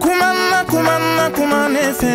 kumama kumama kumanefe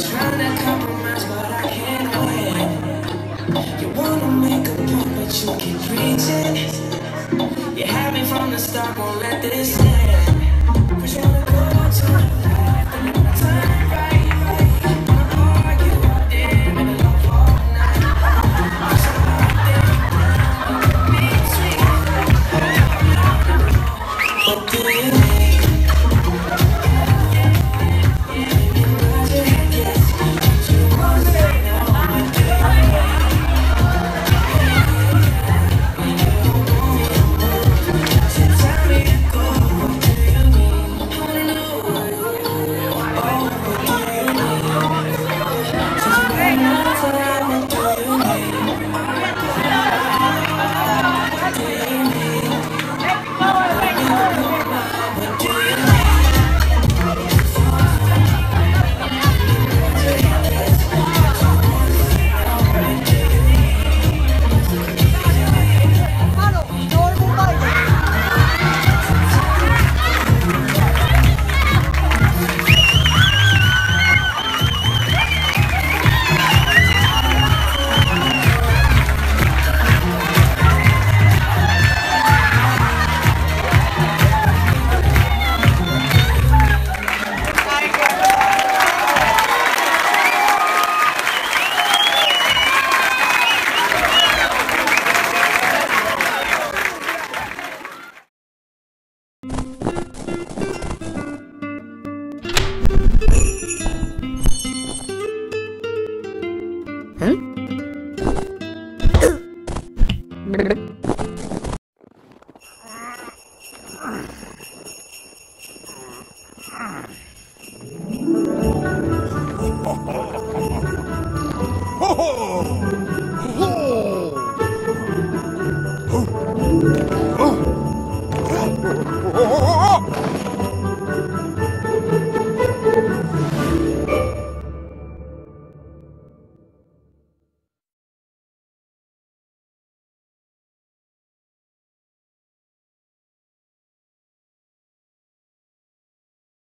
trying to compromise, but I can't win. You wanna make a point, but you keep preaching. You had me from the start, won't let this end. Oh!